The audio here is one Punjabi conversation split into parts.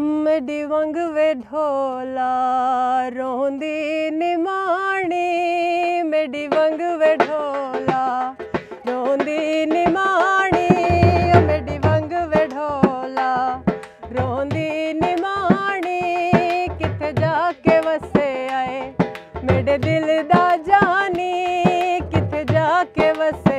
ਮਡੀ ਵੰਗ ਵੇ ਢੋਲਾ ਰੋਂਦੀ ਨਿਮਾਣੀ। ਮਡੀ ਵੰਗ ਵੇ ਢੋਲਾ ਰੋਂਦੀ ਨਿਮਾਣੀ। ਓ ਮਡੀ ਵੰਗ ਵੇ ਢੋਲਾ ਰੋਂਦੀ ਨਿਮਾਣੀ। ਕਿੱਥੇ ਜਾ ਕੇ ਵਸੇ ਆਏ ਮੇਰੇ ਦਿਲ ਦਾ ਜਾਨੀ। ਕਿੱਥੇ ਜਾ ਕੇ ਵਸੇ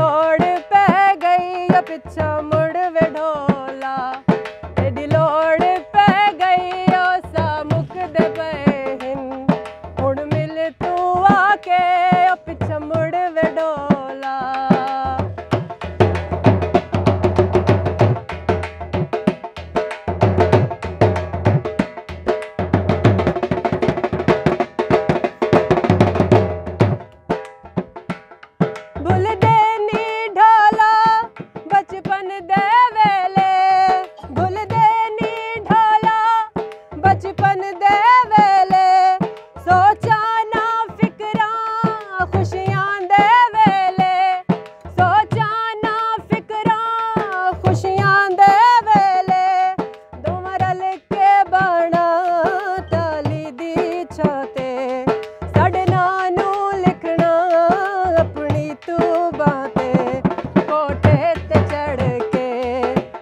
ਲੋੜ ਪੈ ਗਈ ਪਿੱਛਾ ਮੁੜ ਵੇ ਖੁਸ਼ੀਆਂ ਦੇ ਵੇਲੇ, ਸੋਚਾਂ ਖੁਸ਼ੀਆਂ ਦੇ ਵੇਲੇ, ਦੋਵਾਂ ਰਲ ਕੇ ਬਣਾ ਤਾਲੀ ਦੀ ਛਾਤੇ, ਸਾਡੇ ਨਾਂ ਨੂੰ ਲਿਖਣਾ ਆਪਣੀ ਤੂੰ ਬਾਤੇ, ਕੋਟੇ ਤੇ ਚੜ ਕੇ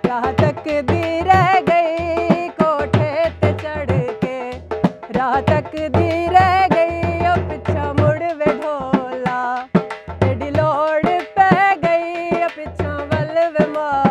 ਰਾਹ ਤੱਕ wenn man